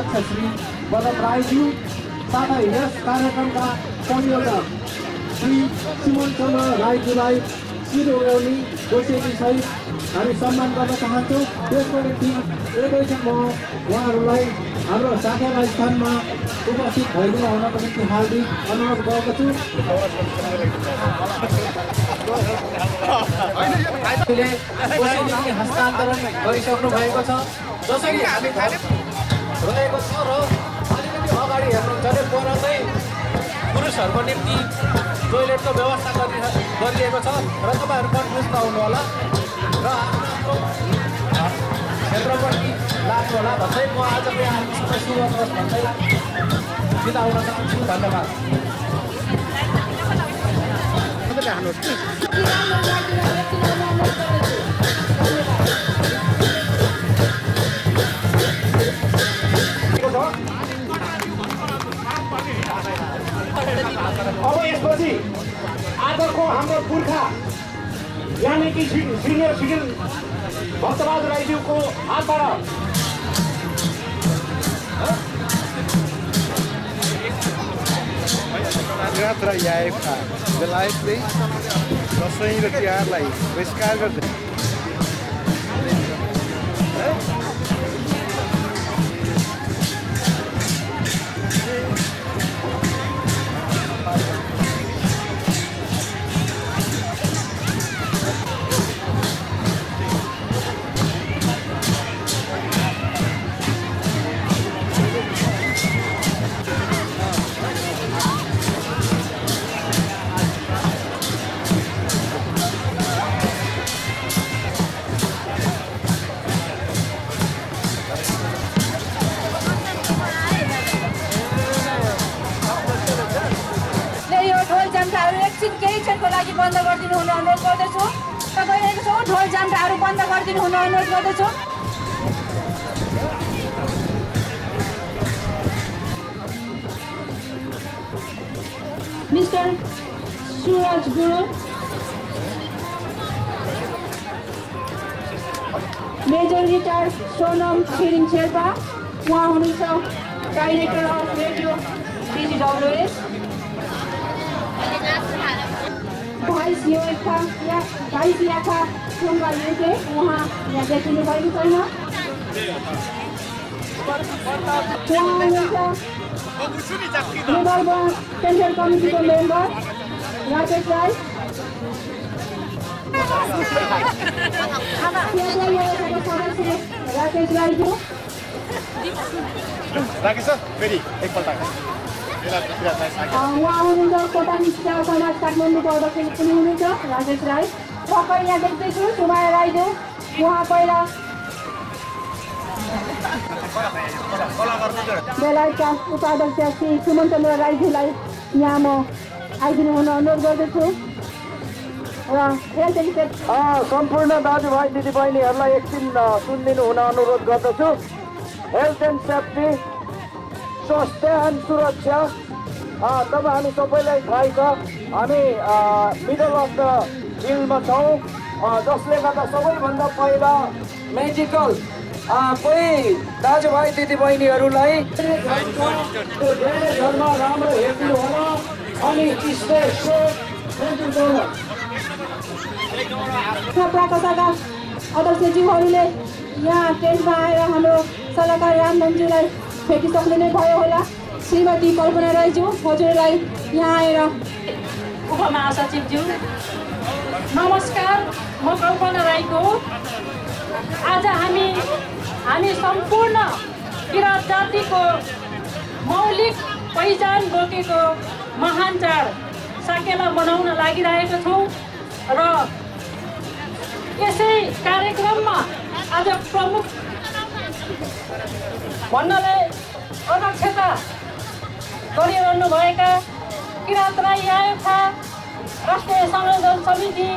अध्यक्ष श्री बदन राईज्यू साथै यस कार्यक्रमका संयोजक श्री सुमन चन्द्र राईज्यूलाई उडाउने गोसेली सहित हामी सम्मान गर्न चाहन्छौँ। त्यसको निम्ति एकैछिन म उहाँहरूलाई हाम्रो साकेला स्थानमा उपस्थित भइदिनु हुनको निम्ति हार्दिक अनुरोध गरेको छु हस्तान्तरण गरिसक्नु भएको छ। जसरी हामी रहेको छ र अलिकति अगाडि हेर्नुहुन्छ भने पर चाहिँ पुरुषहरूको निम्ति टोइलेटको व्यवस्था गरि गरिएको छ र तपाईँहरू कन्फ्युज नहुनु होला र आफ्नो क्षेत्रपट्टि लाग्नु होला भन्दै म आजको यहाँ सबै सुरु गर्नुहोस् भन्दै बिदा हुन चाहन्छु। धन्यवाद। सिनियर सिटिजन भक्तबहादुर राईज्यूको हातबाट संक्रान्त र याएफका बेलायतले दसैँ र तिहारलाई बहिष्कार गर्दै एकछिन केही क्षणको लागि बन्द गरिदिनु हुन अनुरोध गर्दछु। तपाईँहरूको छौँ ढोल जान्टाहरू बन्द गरिदिनु हुन अनुरोध गर्दछु। Mister Suraj Gurung major retire Sonam Chhiring Sherpa उहाँ हुनुहुन्छ डाइरेक्टर अफ रेडियो डिजिडब्लुएस बाइस यो एक था या बाइस या था तुम बाइयों के वहाँ या जैसे ने बाइयों को ना वहाँ ये था मेंबर बा सेंट्रल कमिटी का मेंबर राकेश भाई राकेश भाई जी राकेश सर फेरि एकपल्ट उहाँ हुनुहुन्छ खोटाङ समाज काठमाडौँको अध्यक्ष पनि हुनुहुन्छ राजेश राई भर्खर यहाँ देख्दैछु सुमाया राईज्यू उहाँ पहिला बेलायतका उपाध्यक्ष श्री सुमन चन्द्र राईज्यूलाई यहाँ म आइदिनु हुन अनुरोध गर्दछु र सम्पूर्ण दाजुभाइ दिदीबहिनीहरूलाई एकछिन सुनिदिनु हुन अनुरोध गर्दछु। हेल्थ एन्ड सेफ्टी स्वास्थ्य एन्ड सुरक्षा। तब हामी सबैलाई थाहै छ हामी मिडल अफ द हिलमा छौँ। जसले गर्दा सबैभन्दा पहिला मेडिकल अ, कोही दाजुभाइ दिदीबहिनीहरूलाई राम्रो हेरिदिनु होला अनि अध्यक्षज्यूहरूले यहाँ टेन्टमा आएर हाम्रो सल्लाहकार रामधनज्यूलाई भेटिसक्नु नै भयो होला। श्रीमती कल्पना राईज्यू हजुरलाई यहाँ आएर उपमहासचिवज्यू नमस्कार म कल्पना राईको आज हामी हामी सम्पूर्ण किराँत जातिको मौलिक पहिचान बोकेको महान चाड साकेला मनाउन लागिरहेका छौँ र यसै कार्यक्रममा आज प्रमुख भन्नलाई अध्यक्षता गरिरहनुभएका किराँत राई आयोगका राष्ट्रिय संयोजन समिति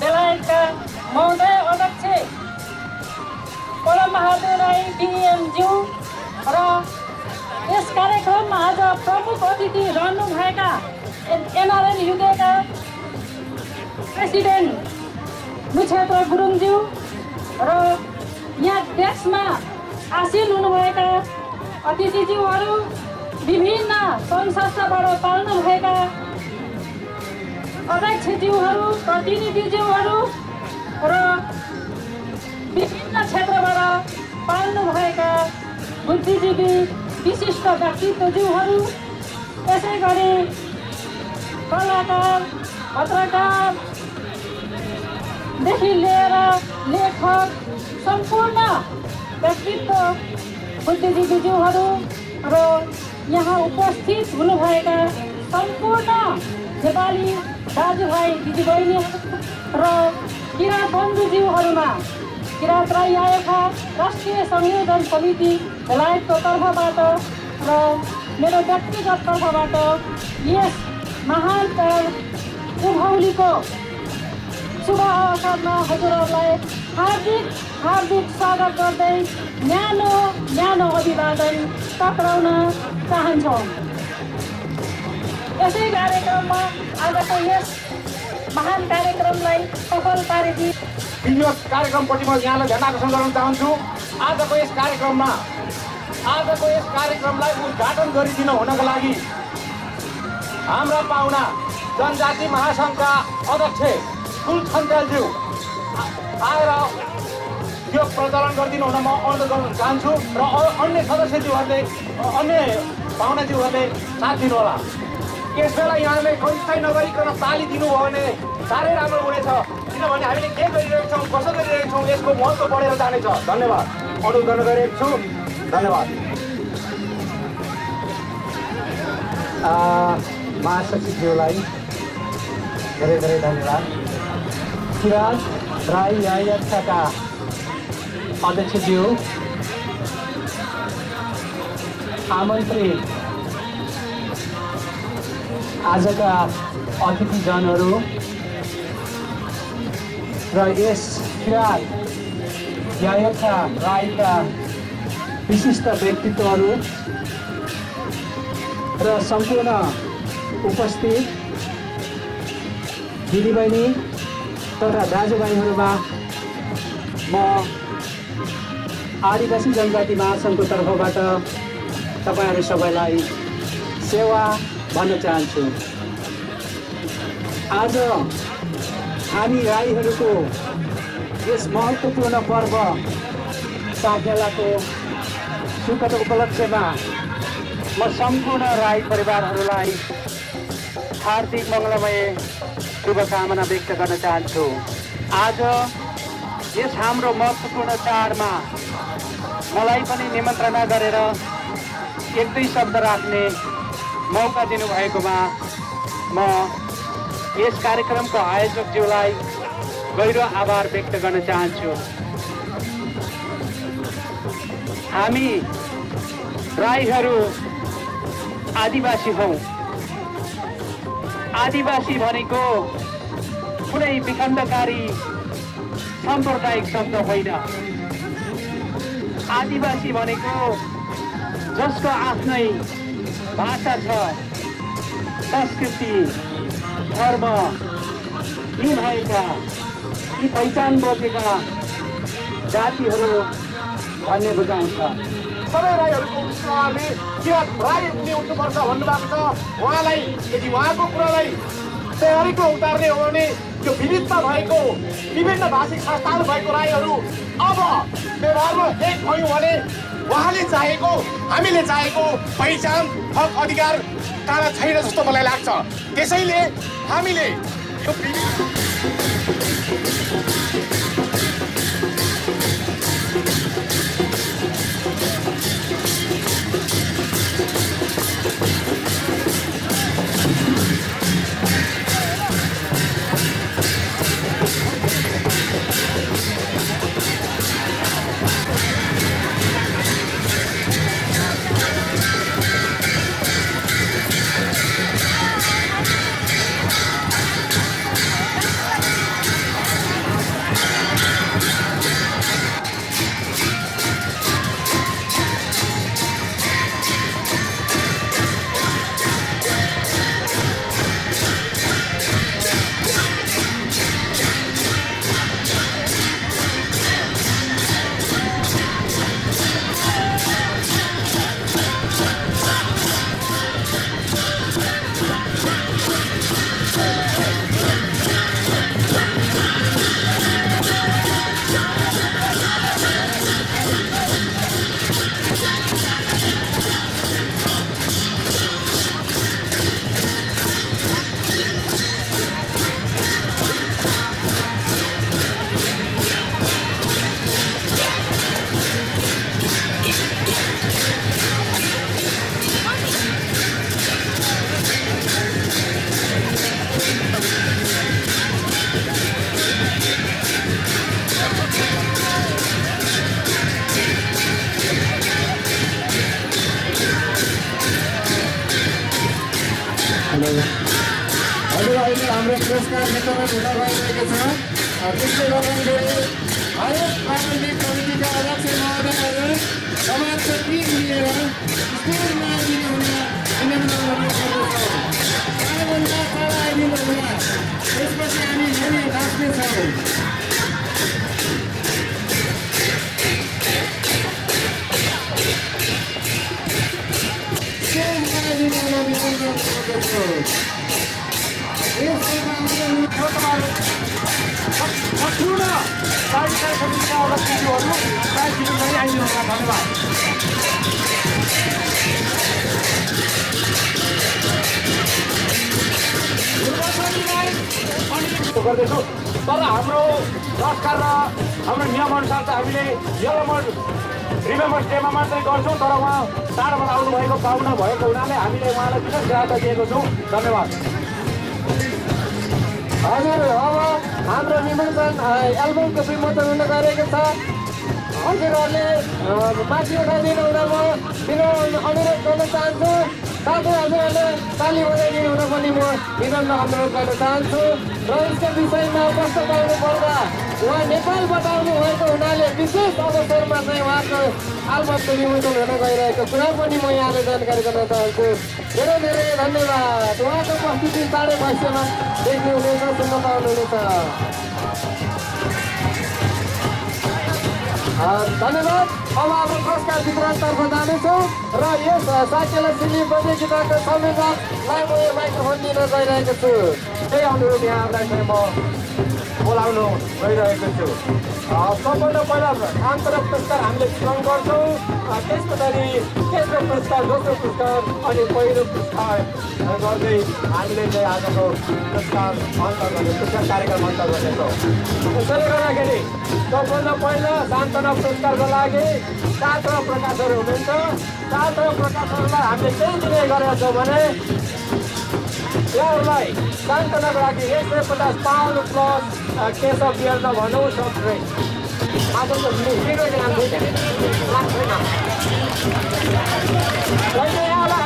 बेलायतका महोदय अध्यक्ष परमबहादुर राई डिएमज्यू र यस कार्यक्रममा आज प्रमुख अतिथि रहनुभएका एनआरएन युकेका प्रेसिडेन्ट मुक्षेत्र गुरुङज्यू र यहाँ डेस्कमा आसीन हुनुभएका अतिथिज्यूहरू विभिन्न संस्थाबाट पाल्नुभएका अध्यक्षज्यूहरू प्रतिनिधिज्यूहरू र विभिन्न क्षेत्रबाट पाल्नुभएका बुद्धिजीवी विशिष्ट व्यक्तित्वज्यूहरू यसै गरी कलाकार पत्रकारदेखि लिएर लेखक सम्पूर्ण व्यक्तित्व बुद्धिजीवीज्यूहरू र यहाँ उपस्थित हुनुभएका सम्पूर्ण नेपाली दाजुभाइ दिदीबहिनीहरू र किराँत बन्धुज्यूहरूमा किराँत राई आएका राष्ट्रिय संयोजन समिति बेलायतको तर्फबाट र मेरो व्यक्तिगत तर्फबाट यस महान चाड उभौलीको शुभ अवसरमा हजुरहरूलाई हार्दिक हार्दिक स्वागत गर्दै न्यानो न्यानो अभिवादन टक्राउन चाहन्छौँ। यसै कार्यक्रममा आजको यस महान कार्यक्रमलाई सफल पारिदिए भिडियो कार्यक्रमपट्टि म यहाँलाई ध्यान आकर्षण गराउन चाहन्छु। आजको यस कार्यक्रममा आजको यस कार्यक्रमलाई उद्घाटन गरिदिन हुनको लागि हाम्रा पाहुना जनजाति महासङ्घका अध्यक्ष कुल आएर यो प्रचलन गरिदिनु हुन म अनुरोध गर्न चाहन्छु र अन्य सदस्यज्यूहरूले अन्य पाहुनाज्यूहरूले साथ दिनुहोला। यस बेला यहाँले कन्साइ नगरिकन ताली दिनुभयो भने साह्रै राम्रो हुनेछ। किनभने हामीले के गरिरहेको छौँ कसो गरिरहेको छौँ यसको महत्त्व बढेर जानेछ। धन्यवाद। अनुरोध गर्न गइरहेको छु। धन्यवाद। महासचिवज्यूलाई धेरै धेरै धन्यवाद। किरात राई यायच्छाका अध्यक्षज्यू आमन्त्रित। आजका अतिथिजनहरू र यस किरात यायच्छा राईका विशिष्ट व्यक्तित्वहरू र सम्पूर्ण उपस्थित दिदीबहिनी तथा दाजुभाइहरूमा म आदिवासी जनजाति महासङ्घको तर्फबाट तपाईँहरू सबैलाई सेवा भन्न चाहन्छु। आज हामी राईहरूको यस महत्त्वपूर्ण पर्व साकेलाको सुखद उपलक्ष्यमा म सम्पूर्ण राई परिवारहरूलाई हार्दिक मङ्गलमय शुभकामना व्यक्त गर्न चाहन्छु। आज यस हाम्रो महत्त्वपूर्ण चाडमा मलाई पनि निमन्त्रणा गरेर एक दुई शब्द राख्ने मौका दिनुभएकोमा म यस कार्यक्रमको आयोजकज्यूलाई गहिरो आभार व्यक्त गर्न चाहन्छु। हामी राईहरू आदिवासी हौ। आदिवासी भनेको कुनै विखण्डकारी साम्प्रदायिक शब्द होइन। आदिवासी भनेको जसको आफ्नै भाषा छ संस्कृति धर्म यी भएका यी पहिचान बोकेका जातिहरू भन्ने बुझाउँछ सबै राईहरूको उहाँले किरात राई हुने उठ्नुपर्छ भन्नुभएको छ। उहाँलाई यदि उहाँको कुरालाई तयारीको उतार्ने हो भने यो विविधता भएको विभिन्न भाषिक संस्थाहरू भएको राईहरू अब व्यवहारमा एक भयौँ भने उहाँले चाहेको हामीले चाहेको पहिचान हक अधिकार काँडा छैन जस्तो मलाई लाग्छ। त्यसैले हामीले यो संस्कार र हाम्रो नियमअनुसार त हामीले यल्लो रिमेम्बर्स डेमा मात्रै गर्छौँ तर उहाँ टाढोबाट आउनुभएको पाहुना भएको हुनाले हामीले उहाँलाई विशेष ग्राहकता दिएको छौँ। धन्यवाद। हजुर अब हाम्रो निमन्त्रण एल्बमको विमोचन हुन गइरहेको छ। हजुरहरूले माथि उठाइदिनु हुन म विनम्र अनुरोध गर्न चाहन्छु। साथै हजुरहरूले ताली बजाइदिनु हुन पनि म विनम्र अनुरोध गर्न चाहन्छु र यसको विषयमा कस्तो पाउनु पर्दा उहाँ नेपालबाट आउनु भएको हुनाले विशेष अवसरमा चाहिँ उहाँको एल्बमको विमोचन हुन गइरहेको कुरा पनि म यहाँले जानकारी गर्न चाहन्छु धेरै धेरै धन्यवाद उहाँको उपस्थिति साढे भविष्यमा देख्नुहुनेछ सुन्न पाउनुहुनेछ धन्यवाद अब हाम्रो पुरस्कार वितरणतर्फ जानेछौँ र यस अ, साकेला सिली बजे गीतको संयोजकलाई म यो माइक्रोफोन दिन गइरहेको छु त्यही अनुरोध यहाँहरूलाई चाहिँ म बोलाउनु गइरहेको छु सबभन्दा पहिला आन्तरिक पुरस्कार हामीले वितरण गर्छौँ त्यस पछाडि तेस्रो पुरस्कार दोस्रो पुरस्कार अनि पहिलो पुरस्कार गर्दै हामीले चाहिँ आजको पुरस्कार अन्त गर्ने पुरस्कार कार्यक्रम अन्त गर्नेछौँ त्यसैले गर्दाखेरि सबभन्दा पहिला सान्तना पुरस्कारको लागि सातवटा प्रकाशहरू हुनुहुन्छ सातवटा प्रकाशहरूलाई हामीले केही दिने गरेका छौँ भने यहाँहरूलाई सान्तनाको लागि एक सय पचास पाउन्ड प्लस अफ बियर दिँदैन लाग्दैन। जहिले यहाँलाई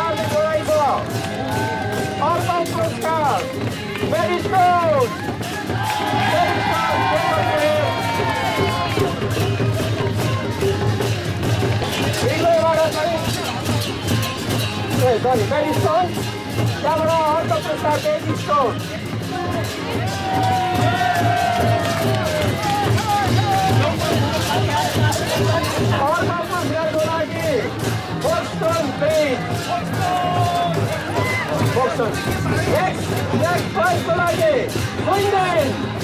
Dobro, oto predstavljeništvo. Orhan Mahya Duragi, Boston Page. Boston. Next, next five Duragi. Winden.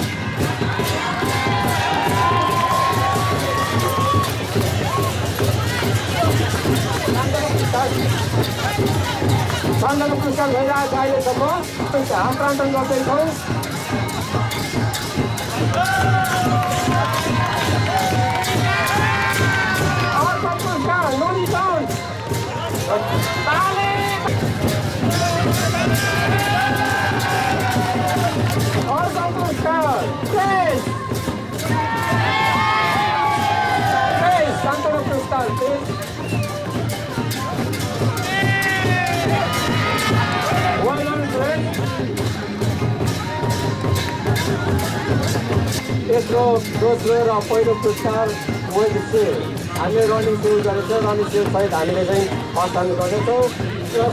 सन्दाको पुरस्कार भइरहेको छ अहिलेसम्म हस्तान्तरण गर्दैछौँ अर्को पुरस्कार लोनी टाउन तेस्रो दोस्रो र पहिलो पुरस्कार मैले सेल हामीले रनिङ सुरु गरेको छ रनिङ सहित हामीले चाहिँ गर्नेछौँ र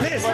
Please.